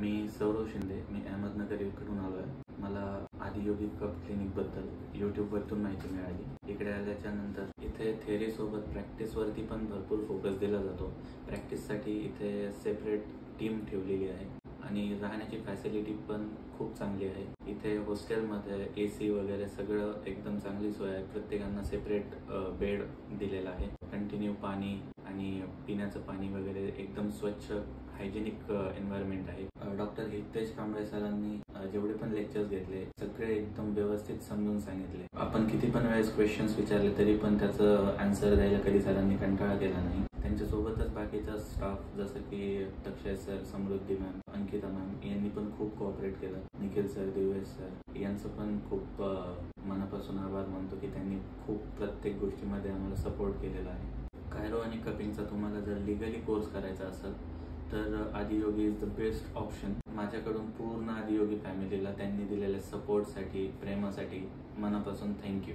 मी सौरव शिंदे मी अहमदनगर इकडून आलो आहे. मला आदियोगी कप क्लिनिकबद्दल यूट्यूबवरतून माहिती मिळाली. इकडे आल्याच्यानंतर इथे थेअरीसोबत प्रॅक्टिसवरती पण भरपूर फोकस दिला जातो. प्रॅक्टिससाठी इथे सेपरेट टीम ठेवलेली आहे. आणि राहण्याची फॅसिलिटी पण खूप चांगली आहे. इथे हॉस्टेलमध्ये ए सी वगैरे सगळं एकदम चांगली सोय आहे. प्रत्येकांना सेपरेट बेड दिलेला आहे. कंटिन्यू पाणी आणि पिण्याचं पाणी वगैरे एकदम स्वच्छ हायजेनिक एन्व्हायरमेंट uh, आहे. डॉक्टर हितेश कांबळे सरांनी जेवढे पण लेक्चर्स घेतले सगळे एकदम व्यवस्थित समजून सांगितले. आपण किती पण वेळेस क्वेश्चन्स विचारले तरी पण त्याचं आन्सर द्यायला कधी सरांनी कंटाळा केला नाही. त्यांच्यासोबतच बाकीचा स्टाफ जसं की Akshay sir Samruddhi ma'am Ankita ma'am यांनी पण खूप कोऑपरेट केलं. निखिल सर दिवेश सर यांचं पण खूप मनापासून आभार मानतो की त्यांनी खूप प्रत्येक गोष्टीमध्ये आम्हाला सपोर्ट केलेला आहे. कायरो आणि कपिंगचा तुम्हाला जर लिगली कोर्स करायचा असेल तर Adiyogi is the best option माझ्याकडून पूर्ण आदियोगी फॅमिलीला त्यांनी दिलेल्या सपोर्टसाठी प्रेमासाठी मनापासून थँक्यू